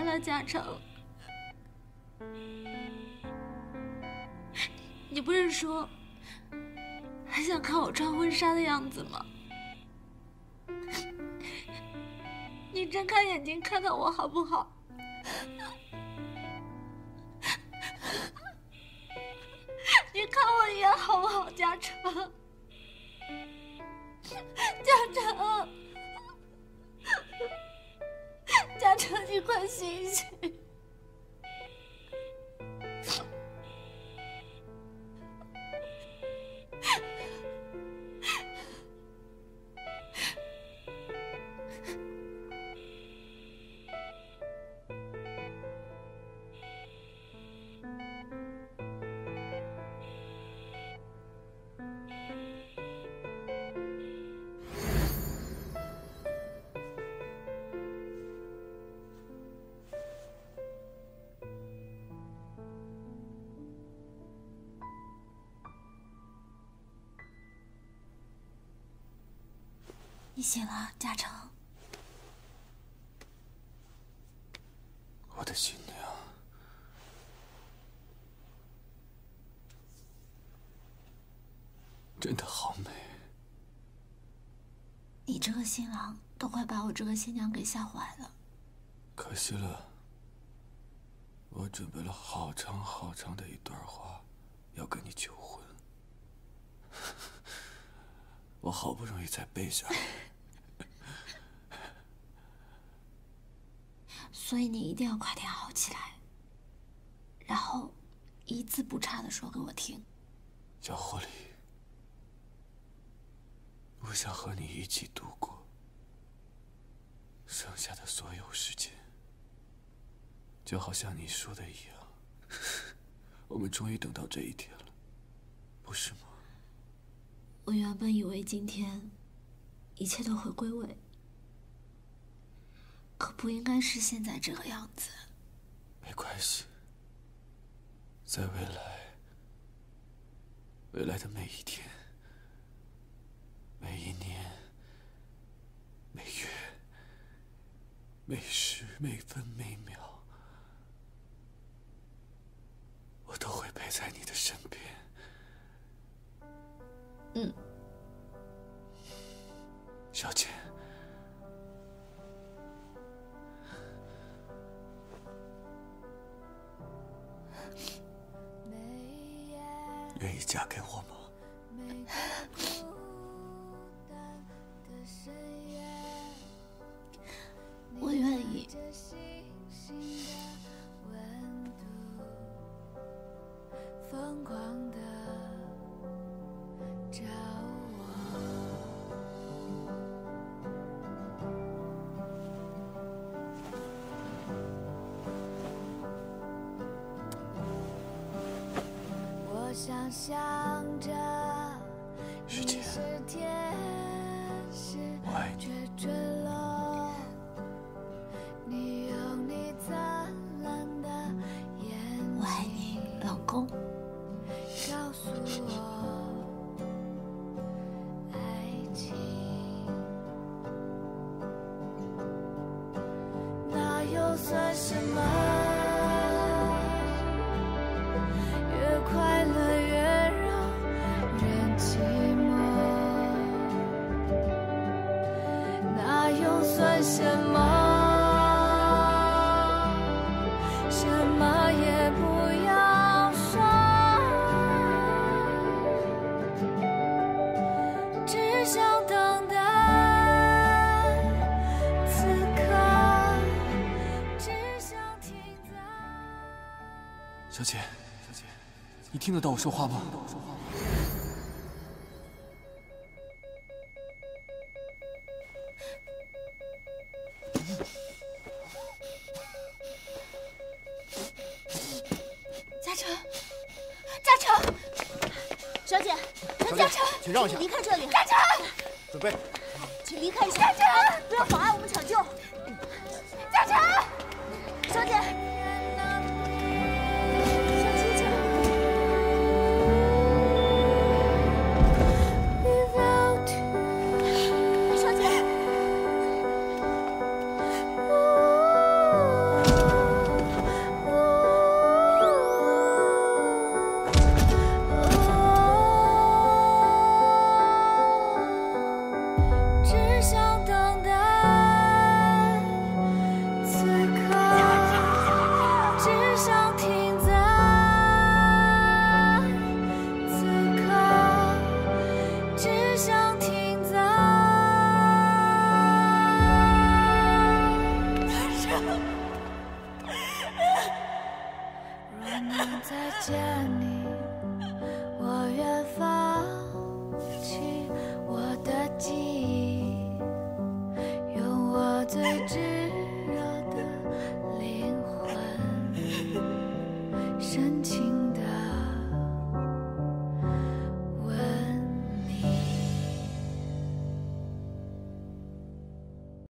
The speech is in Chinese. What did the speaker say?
来了，嘉诚。你不是说还想看我穿婚纱的样子吗？你睁开眼睛看看我好不好？你看我一眼好不好，嘉诚？嘉诚，诚，你快你醒了，嘉诚。我的新娘，真的好美。你这个新郎都快把我这个新娘给吓坏了。可惜了，我准备了好长好长的一段话，要跟你求婚。我好不容易才背下来。所以你一定要快点好起来，然后一字不差的说给我听。小狐狸，我想和你一起度过剩下的所有时间，就好像你说的一样，我们终于等到这一天了，不是吗？我原本以为今天一切都会归位。可不应该是现在这个样子。没关系，在未来，未来的每一天、每一年、每月、每时、每分、每秒，我都会陪在你的身边。嗯，愿意嫁给我吗？想象着你是天使，却坠落。你有你灿烂的眼睛，我爱你，老公。告诉我，爱情那又算什么？算什么？什么也不要说，只想等待此刻，只想停在。小姐，小姐，你听得到我说话吗？请让一下，离开这里。站成，准备，请离开一下。站成，不要妨碍我们抢救。